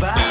back.